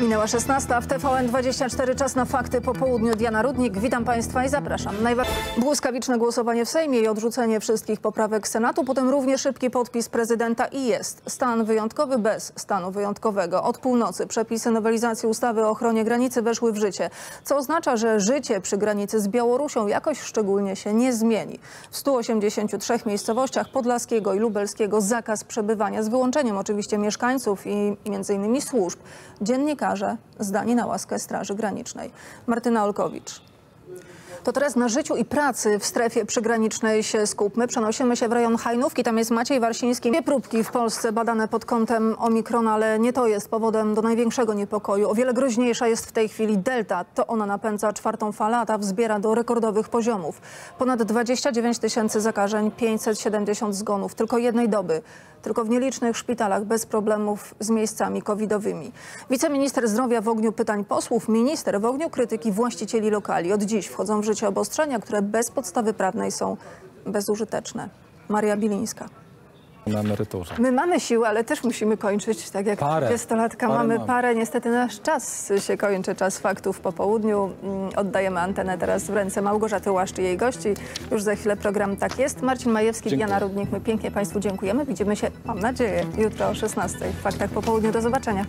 Minęła 16, a w TVN24 czas na fakty po południu. Diana Rudnik, witam Państwa i zapraszam. Najwa... Błyskawiczne głosowanie w Sejmie i odrzucenie wszystkich poprawek Senatu, potem równie szybki podpis prezydenta i jest stan wyjątkowy bez stanu wyjątkowego. Od północy przepisy nowelizacji ustawy o ochronie granicy weszły w życie, co oznacza, że życie przy granicy z Białorusią jakoś szczególnie się nie zmieni. W 183 miejscowościach Podlaskiego i Lubelskiego zakaz przebywania z wyłączeniem oczywiście mieszkańców i m.in. służb. Dziennikarze zdani na łaskę Straży Granicznej. Martyna Olkowicz. To teraz na życiu i pracy w strefie przygranicznej się skupmy. Przenosimy się w rejon Hajnówki. Tam jest Maciej Warsiński. Dwie próbki w Polsce badane pod kątem Omikron, ale nie to jest powodem do największego niepokoju. O wiele groźniejsza jest w tej chwili Delta. To ona napędza czwartą falę, a ta wzbiera do rekordowych poziomów. Ponad 29 tysięcy zakażeń, 570 zgonów. Tylko jednej doby. Tylko w nielicznych szpitalach bez problemów z miejscami covidowymi. Wiceminister zdrowia w ogniu pytań posłów, minister w ogniu krytyki właścicieli lokali. Od dziś wchodzą w życie obostrzenia, które bez podstawy prawnej są bezużyteczne. Maria Bilińska. na emeryturze. My mamy siłę, ale też musimy kończyć, tak jak Parę. 20-latka Parę mamy parę. Niestety nasz czas się kończy, czas faktów po południu. Mm, Oddajemy antenę teraz w ręce Małgorzaty Łaszczy i jej gości. Już za chwilę program Tak Jest. Marcin Majewski, Dziękuję. Diana Rudnik. My pięknie Państwu dziękujemy. Widzimy się, mam nadzieję, jutro o 16 w Faktach po południu. Do zobaczenia.